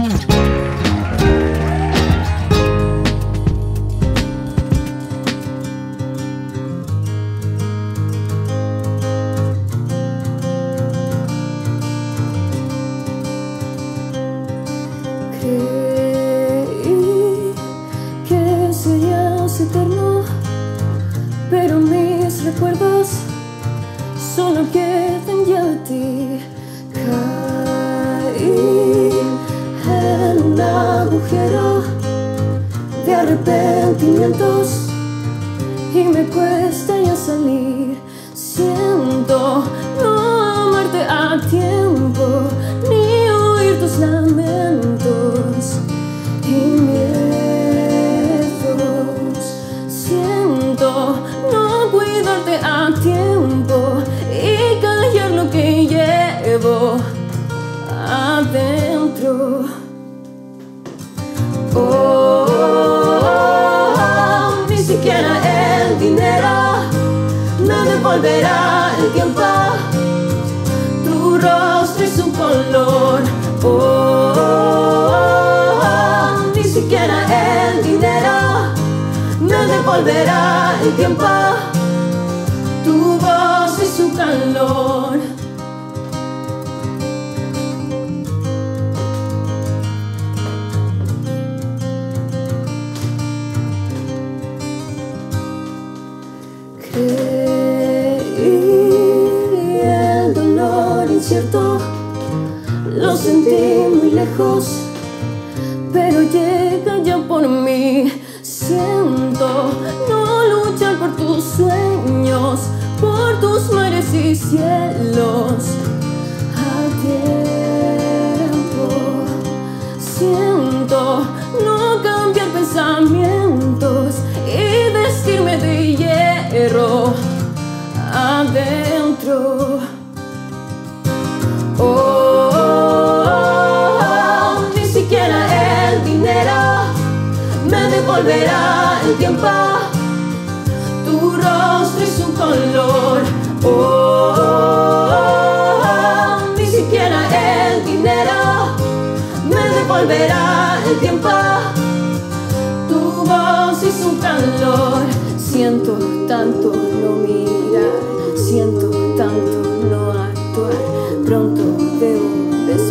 Creí que serías eterno, pero mis recuerdos solo quedan ya de ti. Agujero de arrepentimientos y me cuesta ya salir. Siento no amarte a tiempo ni oír tus lamentos y miedos. Siento no cuidarte a tiempo y callar lo que llevo adentro. Oh, ni siquiera el dinero me devolverá el tiempo, tu rostro y su color. Oh, ni siquiera el dinero me devolverá el tiempo, tu voz y su calor. El dolor incierto, lo sentí muy lejos, pero llega ya por mí. Siento no luchar por tus sueños, por tus mares y cielos. Me devolverá el tiempo, tu rostro y su color. Oh, ni siquiera el dinero me devolverá el tiempo, tu voz y su calor. Siento tanto no mirar, siento tanto no actuar, pronto debo despertar.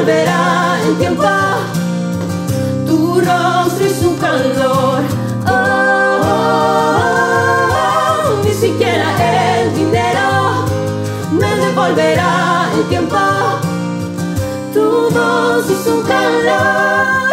Me devolverá el tiempo, tu rostro y su calor. Oh, ni siquiera el dinero me devolverá el tiempo, tu voz y su calor.